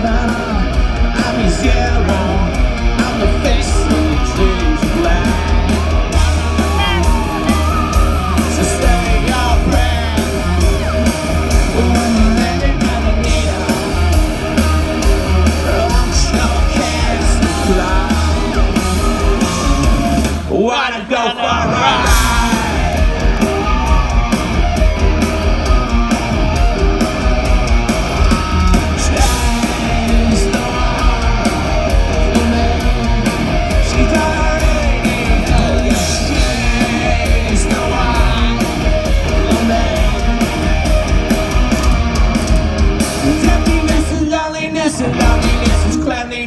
nada.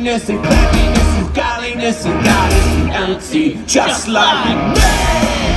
godliness and godliness and godliness and God and an just like me.